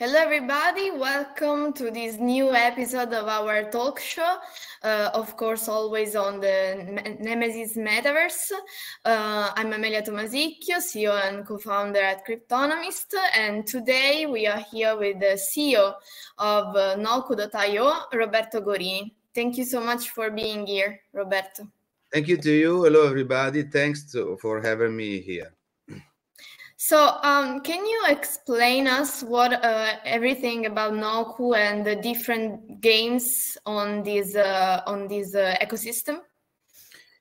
Hello, everybody. Welcome to this new episode of our talk show. Uh, of course, always on the Nemesis Metaverse. Uh, I'm Amelia Tomasicchio, CEO and co founder at Cryptonomist. And today we are here with the CEO of uh, Noku.io, Roberto Gorini. Thank you so much for being here, Roberto. Thank you to you. Hello, everybody. Thanks to, for having me here. So, um, can you explain us what uh, everything about Noku and the different games on this uh, on this uh, ecosystem?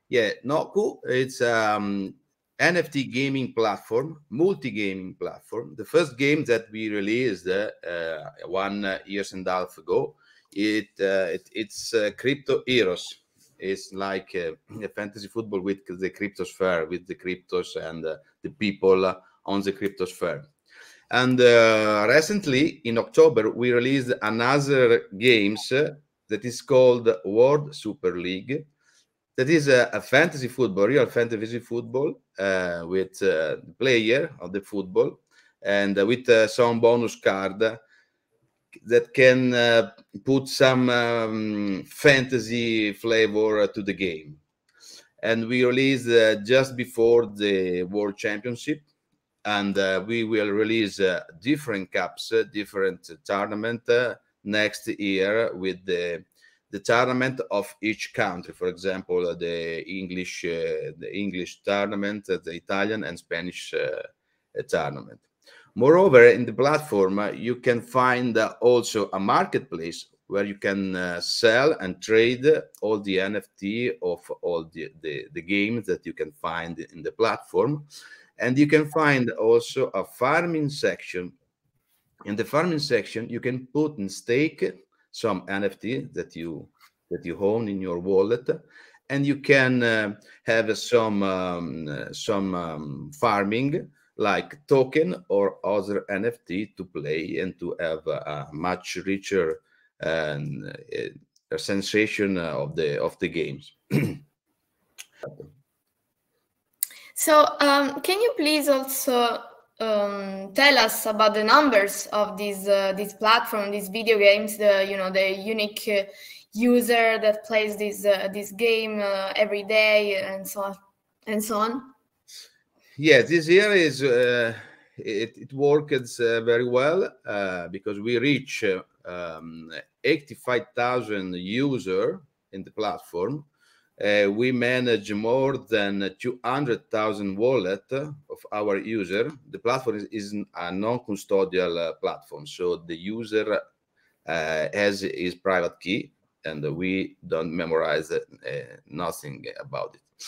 Yeah, Noku it's um, NFT gaming platform, multi gaming platform. The first game that we released uh, one years and a half ago, it, uh, it it's uh, Crypto Heroes. It's like a fantasy football with the cryptosphere, with the cryptos and the people on the cryptosphere. And uh, recently, in October, we released another games that is called World Super League. That is a, a fantasy football, real fantasy football, uh, with uh, player of the football and uh, with uh, some bonus card that can uh, put some um, fantasy flavor to the game. And we released just before the World Championship and uh, we will release uh, different cups, uh, different tournament uh, next year with the the tournament of each country. For example, uh, the English uh, the English tournament, the Italian and Spanish tournament. Moreover, in the platform, you can find also a marketplace where you can sell and trade all the NFT of all the, the, the games that you can find in the platform and you can find also a farming section. In the farming section, you can put in stake some NFT that you that you own in your wallet, and you can uh, have some um, some um, farming like token or other NFT to play and to have a, a much richer and uh, sensation of the of the games. So, um, can you please also um, tell us about the numbers of this uh, this platform, these video games, the you know the unique uh, user that plays this uh, this game uh, every day, and so on and so on. Yeah, this year is uh, it, it worked uh, very well because we reach um, eighty five thousand user in the platform uh, we manage more than 200,000 wallet of our user. The platform is, is a non-custodial uh, platform, so the user uh, has his private key, and we don't memorize uh, nothing about it.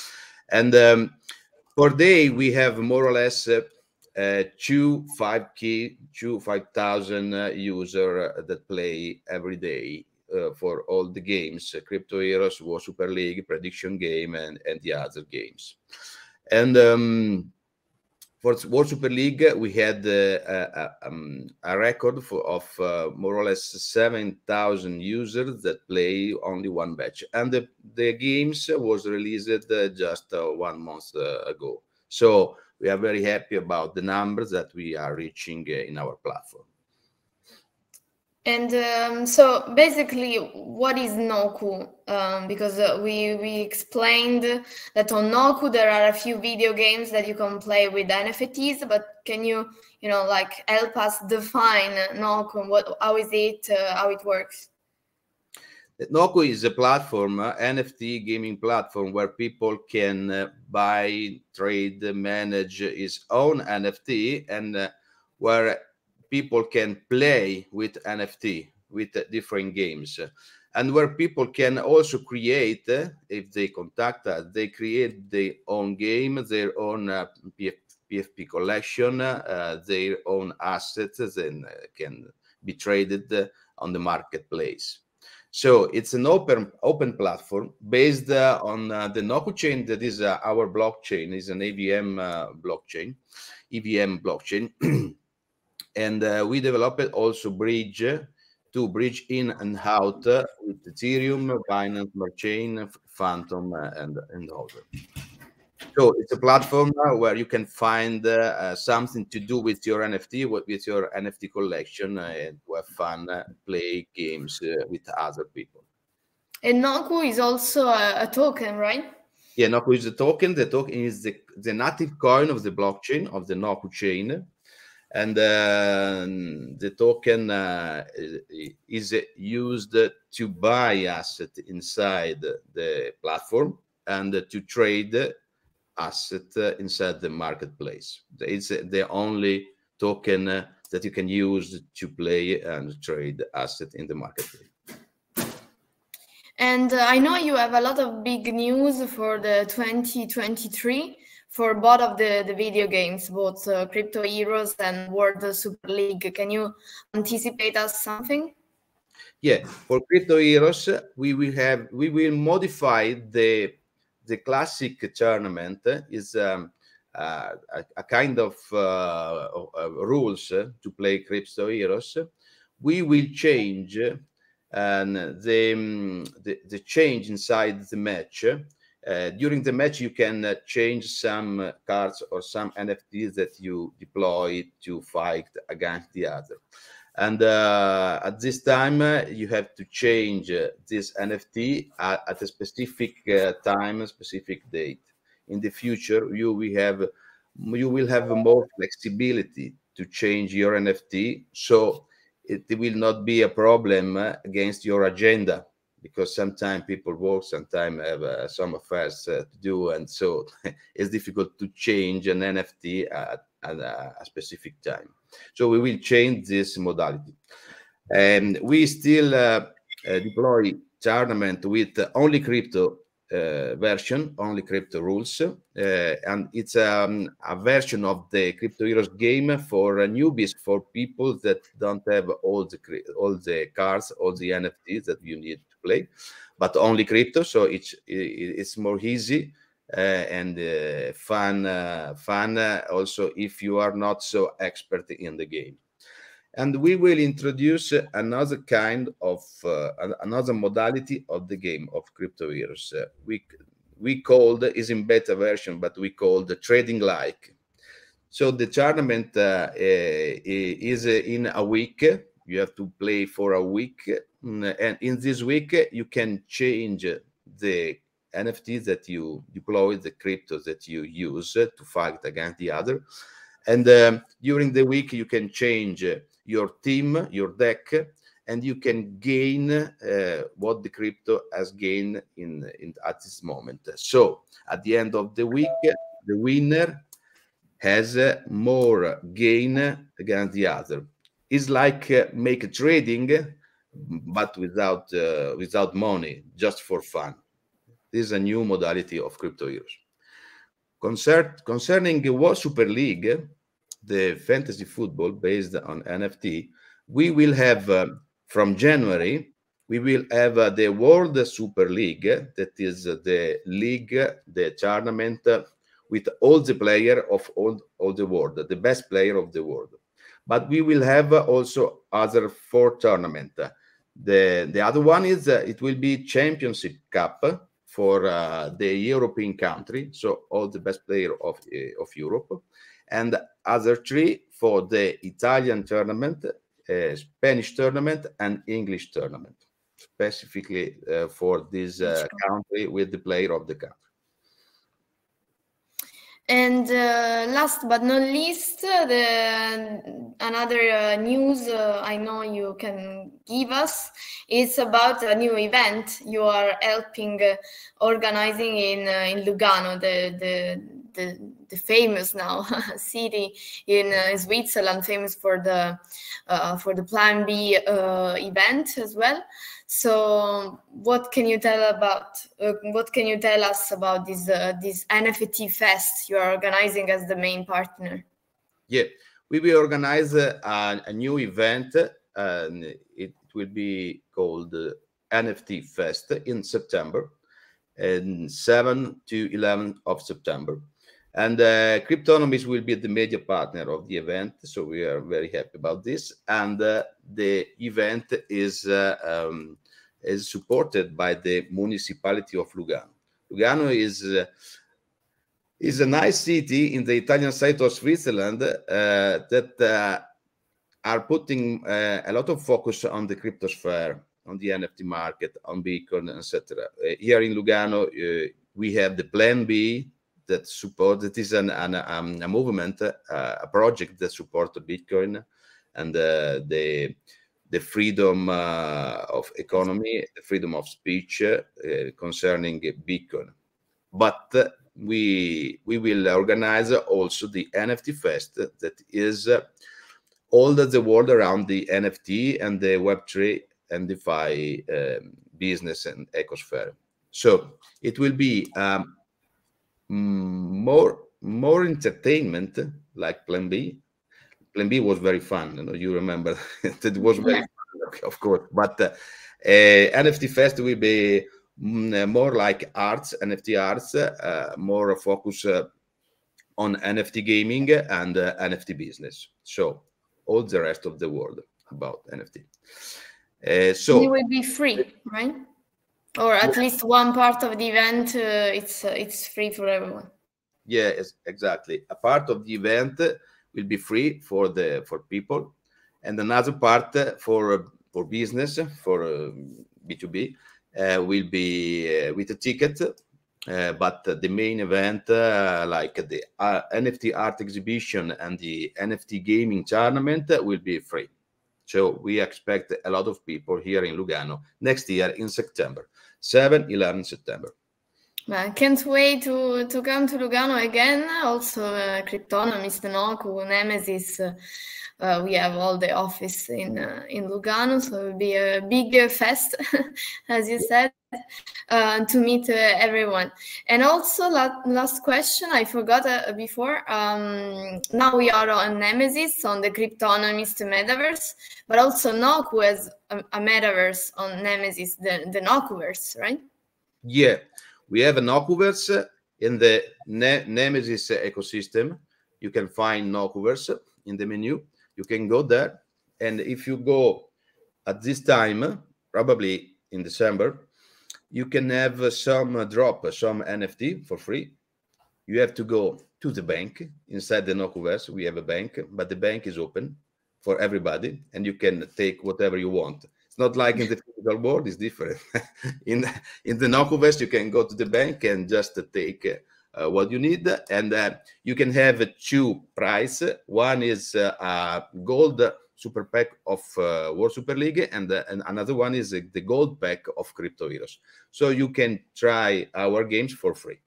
And um, per day, we have more or less uh, uh, two five key, two five thousand user that play every day uh, for all the games uh, crypto heroes war super league prediction game and and the other games and um, for World Super League, we had uh, a, um, a, record for, of uh, more or less 7,000 users that play only one match. And the, the games was released uh, just uh, one month ago. So we are very happy about the numbers that we are reaching in our platform. And um, so basically, what is Noku? Um, because uh, we we explained that on Noku there are a few video games that you can play with NFTs, but can you you know like help us define Noku? What how is it? Uh, how it works? Noku is a platform, uh, NFT gaming platform, where people can uh, buy, trade, manage his own NFT, and uh, where people can play with NFT with different games. And where people can also create if they contact us they create their own game their own uh, pfp collection uh, their own assets and uh, can be traded on the marketplace. So it's an open open platform based uh, on uh, the Noku chain that is uh, our blockchain is an AVM blockchain EVM blockchain and uh, we developed also bridge to bridge in and out with Ethereum, Binance, Chain, Fantom, uh, and and other. So it's a platform where you can find uh, something to do with your NFT, with your NFT collection, uh, and have fun, uh, play games uh, with other people. And Noku is also a, a, token, right? Yeah, Noku is a token. The token is the, the native coin of the blockchain of the Noku chain and uh, the token uh, is used to buy asset inside the platform and to trade asset inside the marketplace. It's the only token that you can use to play and trade asset in the marketplace. And uh, I know you have a lot of big news for the 2023 for both of the, the video games, both uh, Crypto Heroes and World Super League. Can you anticipate us something? Yeah, for Crypto Heroes, we will have we will modify the the classic tournament is um, uh, a, a, kind of uh, rules to play Crypto Heroes. We will change and the, the, the change inside the match uh, during the match, you can uh, change some uh, cards or some NFTs that you deploy to fight against the other. And uh, at this time, uh, you have to change this NFT at, at a specific time, a specific date. In the future, you will have you will have more flexibility to change your NFT, so it will not be a problem against your agenda because sometimes people work, sometimes have uh, some affairs uh, to do, and so it's difficult to change an NFT at, at a, specific time. So we will change this modality, and we still uh, uh deploy tournament with only crypto version, only crypto rules, uh, and it's um, a version of the Crypto Heroes game for newbies, for people that don't have all the all the cards, all the NFTs that you need to play, but only crypto. So it's it's more easy uh, and uh, fun. Uh, fun also if you are not so expert in the game. And we will introduce another kind of another modality of the game of crypto heroes. we we called is in beta version, but we call the trading like. So the tournament uh, is in a week. You have to play for a week, Mm, and in this week you can change the NFTs that you deploy, the cryptos that you use to fight against the other. And um, during the week, you can change your team, your deck, and you can gain uh, what the crypto has gained in, in at this moment. So at the end of the week, the winner has uh, more gain against the other. It's like uh, make a trading but without uh, without money, just for fun. This is a new modality of crypto heroes. Concern, concerning the World Super League, the fantasy football based on NFT, we will have uh, from January we will have uh, the World Super League, that is uh, the league, the tournament uh, with all the player of all, all the world, the best player of the world. But we will have also other four tournament. The, the other one is uh, it will be Championship Cup for uh, the European country, so all the best player of, uh, of Europe, and other three for the Italian tournament, uh, Spanish tournament, and English tournament, specifically uh, for this uh, country with the player of the country. And uh, last but not least, the another uh, news uh, I know you can give us is about a new event you are helping uh, organizing in uh, in Lugano, the the the, the famous now city in uh, Switzerland, famous for the for the Plan B event as well. So, what can you tell about? Uh, what can you tell us about this uh, this NFT fest you are organizing as the main partner? Yeah, we will organize uh, a, a, new event, and it will be called NFT Fest in September, and 7 to 11 of September. And uh, will be the major partner of the event, so we are very happy about this. And uh, the event is uh, um, is supported by the municipality of Lugano. Lugano is uh, is a nice city in the Italian side of Switzerland uh, that uh, are putting uh, a lot of focus on the cryptosphere, on the NFT market, on Bitcoin, etc. Here in Lugano, we have the Plan B that support that is an, an um, a movement, uh, a project that supports Bitcoin and the the freedom of economy, the freedom of speech concerning Bitcoin. But we we will organize also the NFT Fest that is uh, all that the world around the NFT and the Web3 and DeFi um, business and ecosphere. So it will be um, more more entertainment like Plan B. Plan B was very fun. You know, you remember it was very yeah. fun, of course. But uh, uh, NFT Fest will be Mm, more like arts, NFT arts, uh, more focus uh, on NFT gaming and uh, NFT business. So all the rest of the world about NFT. Uh, so it will be free, right? Or at least one part of the event, uh, it's uh, it's free for everyone. Yeah, exactly. A part of the event will be free for the for people, and another part for for business for B two B uh, will be uh, with a ticket uh, but the main event, uh, like the uh, NFT art exhibition and the NFT gaming tournament, will be free. So we expect a lot of people here in Lugano next year in September, 7, 11 September. I can't wait to, to come to Lugano again. Also, uh, Cryptonomist, Noku, Nemesis. Uh, we have all the office in uh, in Lugano, so it will be a big fest, as you said, uh, to meet uh, everyone. And also, la- last question I forgot uh, before. Um, now we are on Nemesis on the Cryptonomist metaverse, but also Noku has a, a metaverse on Nemesis, the the Nokuverse, right? Yeah, we have a Nokuverse in the ne- Nemesis ecosystem. You can find Nokuverse in the menu. You can go there. And if you go at this time probably in december you can have some drop some nft for free. You have to go to the bank. Inside the nokuverse we have a bank but the bank is open for everybody and you can take whatever you want not like in the physical world it's different in in the nokuverse you can go to the bank and just take uh, what you need and uh, you can have two price one is uh, a gold super pack of uh, World Super League, and, uh, and another one is uh, the gold pack of Crypto Heroes. So you can try our games for free.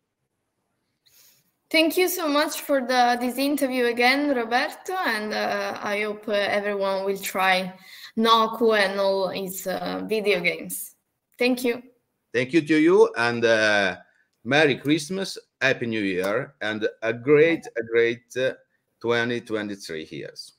Thank you so much for the, this interview again, Roberto, and uh, I hope everyone will try Noku and all his video games. Thank you. Thank you to you, and Merry Christmas, Happy New Year, and a great, a great uh, 2023 years.